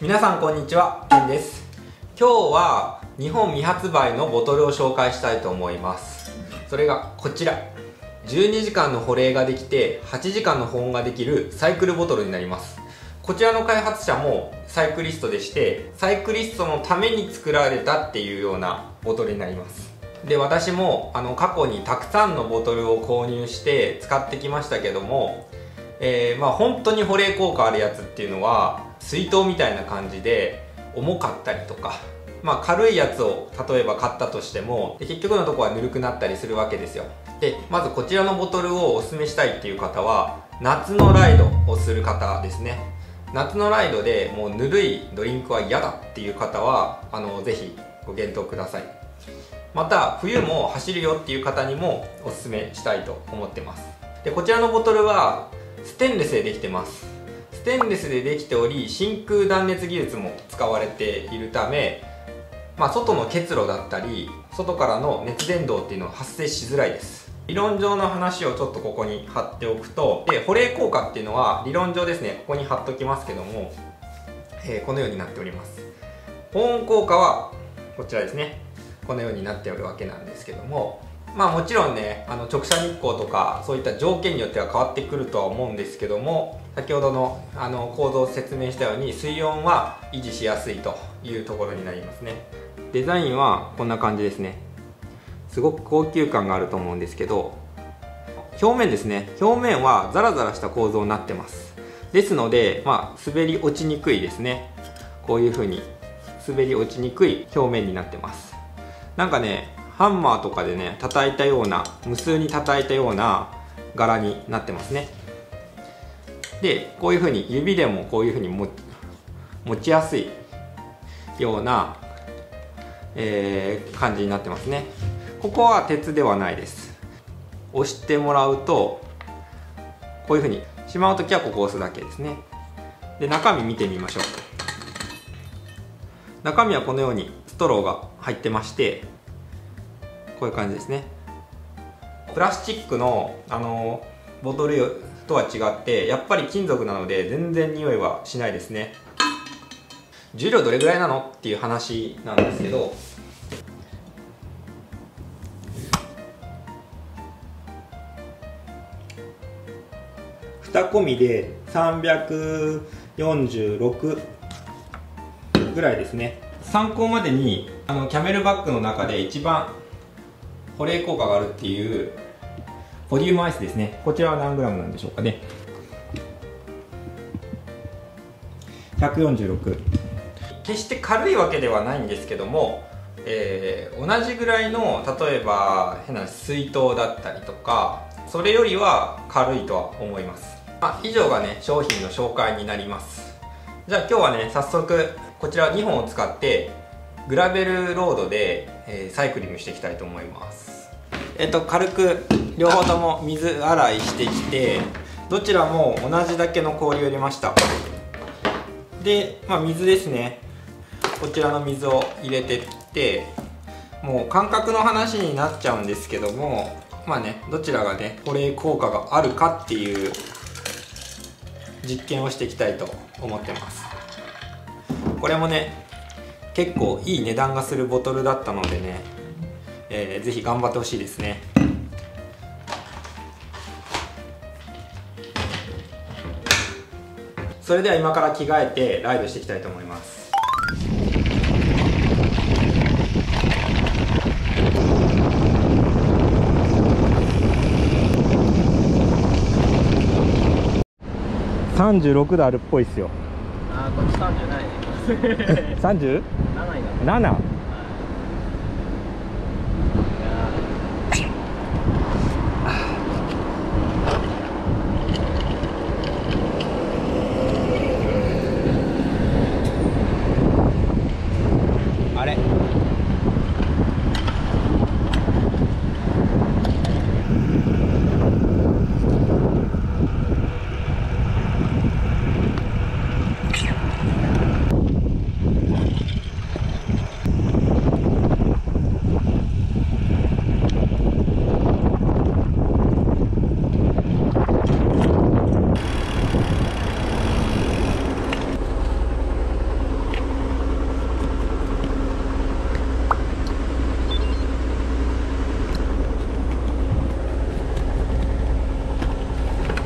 皆さんこんにちはケンです。今日は日本未発売のボトルを紹介したいと思います。それがこちら。12時間の保冷ができて8時間の保温ができるサイクルボトルになります。こちらの開発者もサイクリストでしてサイクリストのために作られたっていうようなボトルになります。で私もあの過去にたくさんのボトルを購入して使ってきましたけども、えー、まあ本当に保冷効果あるやつっていうのは水筒みたいな感じで重かったりとかまあ軽いやつを例えば買ったとしても結局のとこはぬるくなったりするわけですよ。でまずこちらのボトルをおすすめしたいっていう方は夏のライドをする方ですね。夏のライドでもうぬるいドリンクは嫌だっていう方はあのぜひご検討ください。また冬も走るよっていう方にもおすすめしたいと思ってます。でこちらのボトルはステンレスでできてます。テンレスでできており真空断熱技術も使われているためまあ、外の結露だったり外からの熱伝導っていうのは発生しづらいです。理論上の話をちょっとここに貼っておくとで保冷効果っていうのは理論上ですねここに貼っときますけども、えー、このようになっております。保温効果はこちらですねこのようになっておるわけなんですけどもまあもちろんねあの直射日光とかそういった条件によっては変わってくるとは思うんですけども先ほどのあの構造を説明したように水温は維持しやすいというところになりますね。デザインはこんな感じですね。すごく高級感があると思うんですけど表面ですね。表面はザラザラした構造になってます。ですので、まあ、滑り落ちにくいですね。こういう風に滑り落ちにくい表面になってます。なんかねハンマーとかでね叩いたような無数に叩いたような柄になってますね。でこういう風に指でもこういう風に持ちやすいようなえー、感じになってますね。ここは鉄ではないです。押してもらうとこういうふうにしまう時はここを押すだけですね。で中身見てみましょう。中身はこのようにストローが入ってましてこういう感じですね。プラスチックのあのボトルとは違ってやっぱり金属なので全然匂いはしないですね。重量どれぐらいなのっていう話なんですけど2込みで346ぐらいですね。参考までにあのキャメルバッグの中で一番保冷効果があるっていうポディウムアイスですね。こちらは何グラムなんでしょうかね。146決して軽いわけではないんですけども、えー、同じぐらいの例えば変な水筒だったりとかそれよりは軽いとは思います。あ以上がね商品の紹介になります。じゃあ今日はね早速こちら2本を使ってグラベルロードで、えー、サイクリングしていきたいと思います。えっ、と軽く両方とも水洗いしてきてどちらも同じだけの氷を入れました。で、まあ、水ですね。こちらの水を入れてってもう感覚の話になっちゃうんですけどもまあねどちらがね保冷効果があるかっていう実験をしていきたいと思ってます。これもね結構いい値段がするボトルだったのでね、えー、ぜひ頑張ってほしいですね。それでは今から着替えてライドしていきたいと思います。36度あるっぽいっすよ。あこっち 30な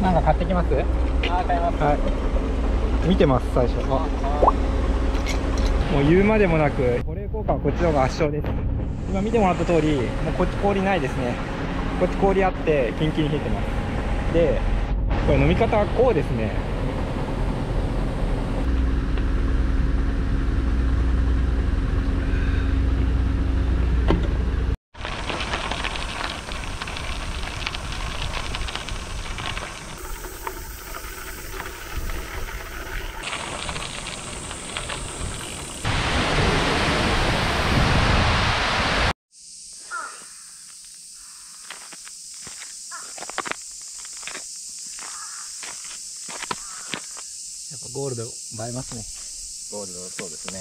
い 30? 7 7? きます？あー買います。はい。見てます最初。あもう言うまでもなく保冷効果はこっちの方が圧勝です。今見てもらった通りもうこっち氷ないですね。こっち氷あってキンキンに冷えてます。でこれ飲み方はこうですねゴールド映えますねゴールドそうですね。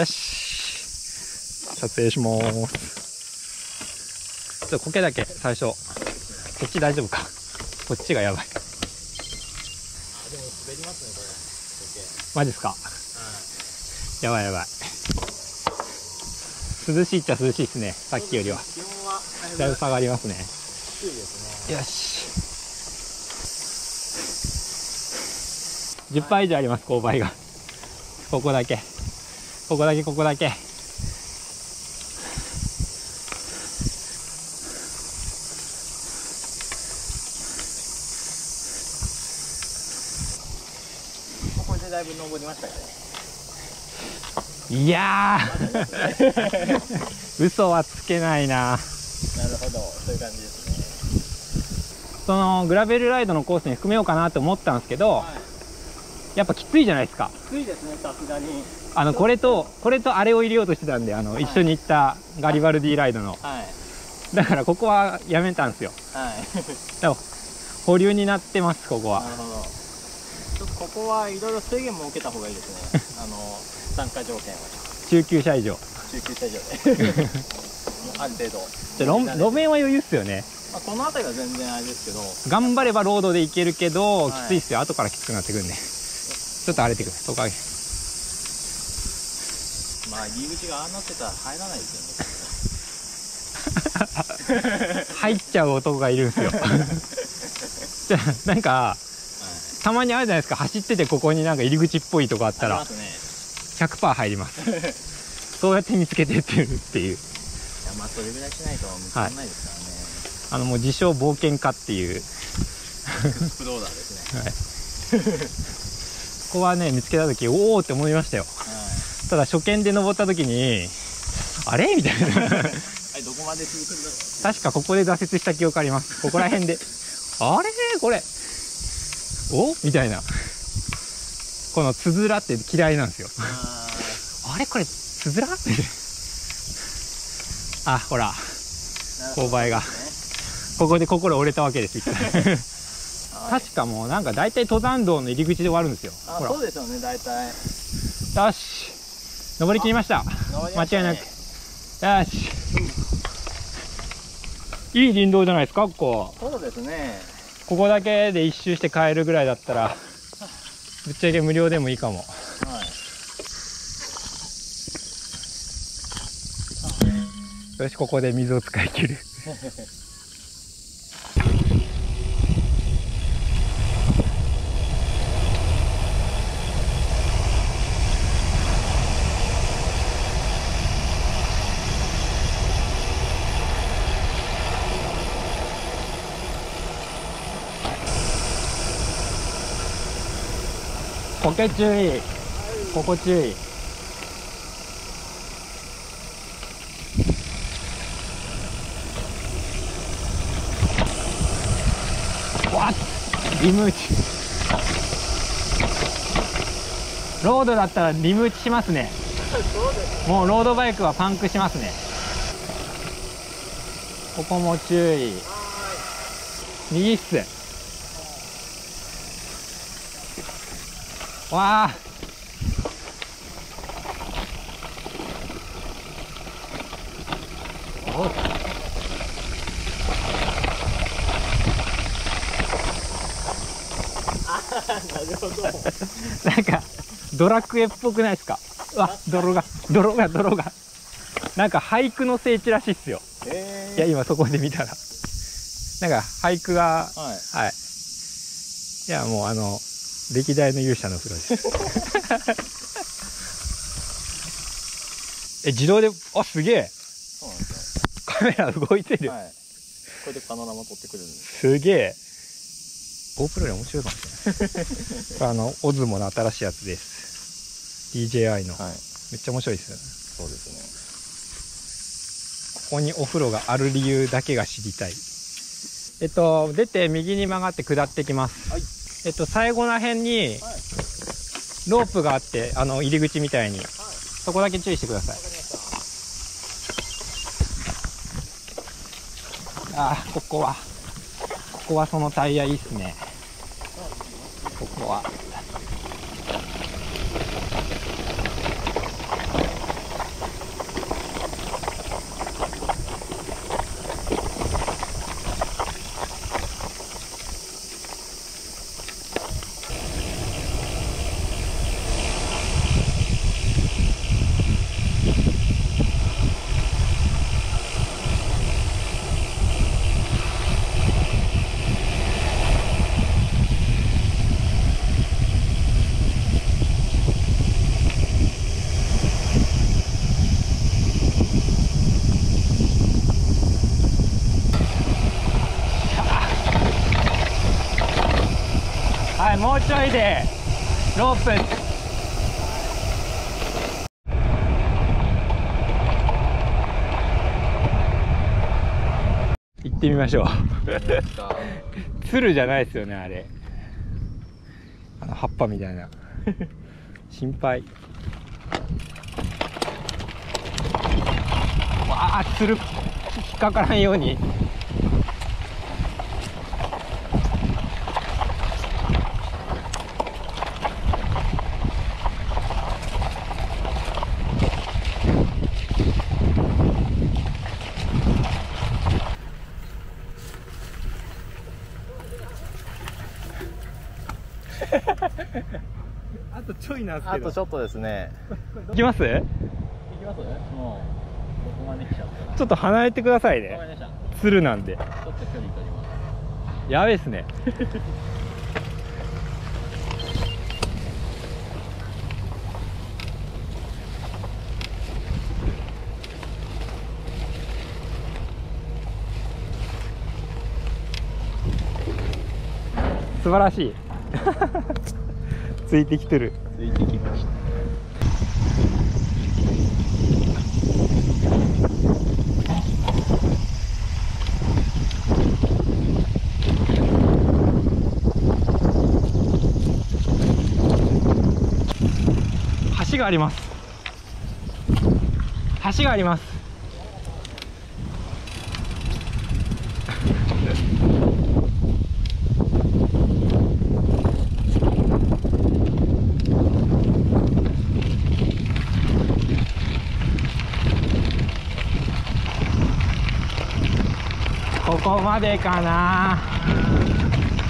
よし。撮影します。ちょっと苔だけ最初。こっち大丈夫か。こっちがやばい。でも滑りますねマジっすかやばいやばい。涼しいっちゃ涼しいっすね。さっきよりは。気温はだいぶ下がりますね。低いですねよし10%以上あります勾配が。ここだけ。ここだけここだけ。ここでだいぶ登りましたかね。いやー。嘘はつけないな。なるほど。そういう感じですね。そのグラベルライドのコースに含めようかなって思ったんですけどはい。やっぱきついじゃないですか。低いですねさすがに。あのこれとこれとあれを入れようとしてたんであの、はい。一緒に行ったガリバルディライドの。はい。だからここはやめたんですよ。はい。だから保留になってますここは。なるほど。ちょっとここはいろいろ制限も受けた方がいいですねあの参加条件は。中級者以上。中級者以上で。ある程度、じゃあ路路面は余裕っすよね。まあ、この辺りは全然あれですけど。頑張ればロードで行けるけど、はい。きついっすよ。後からきつくなってくるん。でちょっと荒れてくる。トカゲまあ入り口がああなってたら入らないですよね。入っちゃう男がいるんですよ。じゃあなんかたまにあるじゃないですか。走っててここになんか入り口っぽいとこあったら。ね100%入ります。そうやって見つけてってるっていう。いやまあそれぐらいしないと見つからないですからね、あのもう自称冒険家っていう。スプローダーですね。ここはね見つけた時おおって思いましたよ。はい。ただ初見で登った時にあれ？みたいな。はいどこまで続くんだろう。確かここで挫折した記憶あります。ここら辺で。あれ？これ？お？みたいなこのつづらって嫌いなんですよ。ああれこれつづら？あほら。ー勾配が。ねここで心折れたわけです 確かもうなんか大体登山道の入り口で終わるんですよ。あほら。そうですよね大体。よし。登り切りました。したね。間違いなく。よし。いい林道じゃないですかここ。そうですね。ここだけで一周して帰るぐらいだったらぶっちゃけ無料でもいいかも。はい。よしここで水を使い切る こけ注意ここ注意。わっリム打ち。ロードだったらリム打ちしますね。もうロードバイクはパンクしますね。ここも注意。右っすわあ。お。るほどなんかドラクエっぽくないですか？うわ泥が泥が泥が。なんか俳句の聖地らしいっすよ。えいや今そこで見たら。なんか俳句がはい。はい。いやもうあの歴代の勇者の風呂です。え自動であすげえ。そうなんですカメラ動いてる、よはい。これでパノラマ撮ってくる。んですすげえ。GoPro より面白いかもしれない。こ れあのオズモの新しいやつです。DJI の、はい。めっちゃ面白いですよね。そうですね。ここにお風呂がある理由だけが知りたい。えっと出て右に曲がって下ってきます、はいえっと最後ら辺にロープがあってあの入り口みたいに。そこだけ注意してください。ああここは。ここはそのタイヤいいっすね。ここははいもうちょいでロープ行ってみましょう。鶴じゃないですよねあれ。あの葉っぱみたいな。心配。わあ鶴引っかからんように あとちょいなんですあとちょっとですね。行きます？いきます？もうここまで来ちゃったなちょっと離れてくださいね。鶴なんで。ちょっと距離取ります。やべえっすね。素晴らしい ついてきてる。ついてきました橋があります。橋があります。ここまでかな。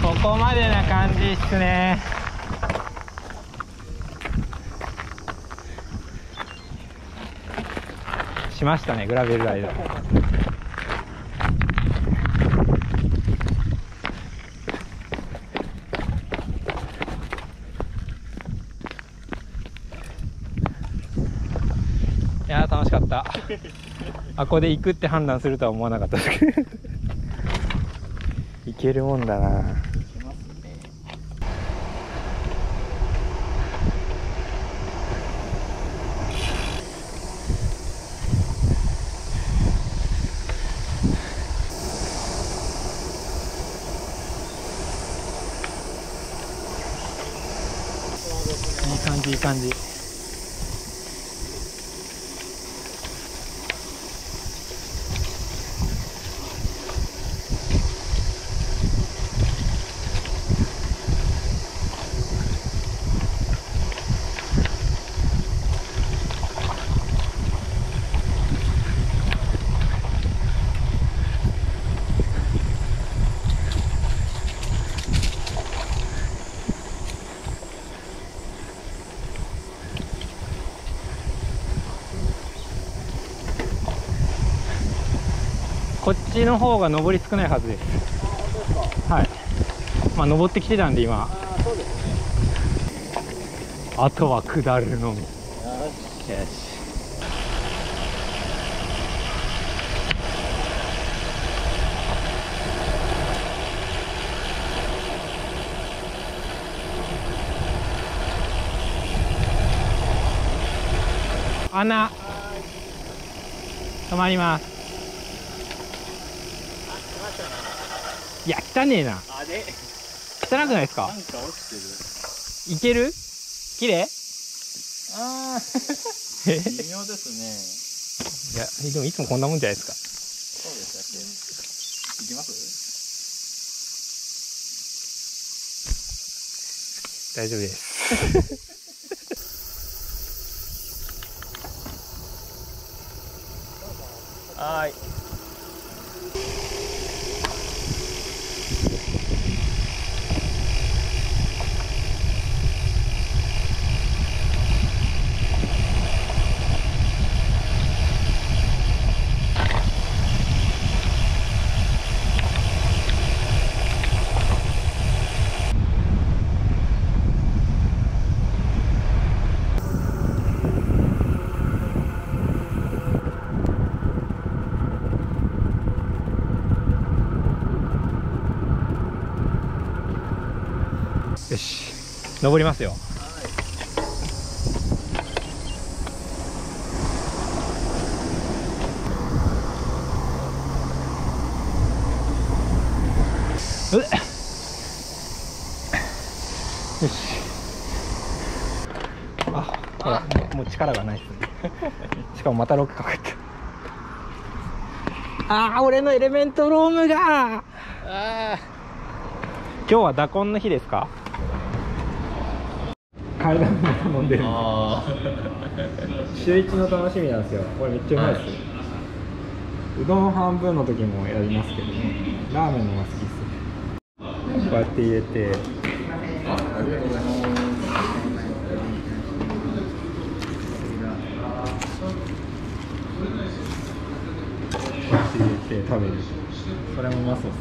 ここまでな感じっすね。しましたねグラベルライド。いやー楽しかった。あここで行くって判断するとは思わなかったです。けど行けるもんだな。いい感じいい感じ。ちの方が上り少ないはずです。はい。まあ登ってきてたんで今。あそうですねあとは下るのみ。よよし。穴。止まります。いや汚ねえな。あれ？汚くないですか？なんか落ちてる。いける？綺麗ああえ？微妙ですね。いやでもいつもこんなもんじゃないですか。そうでしたっけ？いきます？大丈夫です。はーい登りますよ。よし。あほらもう力がないっすね。しかもまたロックかかったあー俺のエレメントロームが。あ今日はダコンの日ですか？階段で頼んでるあ週一の楽しみなんですよ。これめっちゃうまいですよ、うどん半分の時もやりますけどラーメンの方が好きっすこうやって入れて。ありがとうございますこうやって入れて食べる。それもうまそうですね。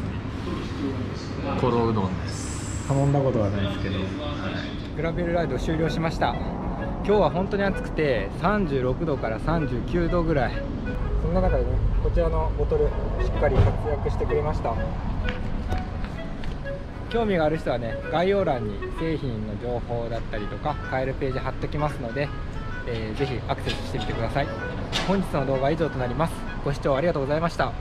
コロうどんです。頼んだことはないですけど、グラベルライド終了しました。今日は本当に暑くて36度から39度ぐらい。そんな中でねこちらのボトルしっかり活躍してくれました。興味がある人はね概要欄に製品の情報だったりとか買えるページ貼っておきますので、えーぜひアクセスしてみてください。本日の動画は以上となります。ご視聴ありがとうございました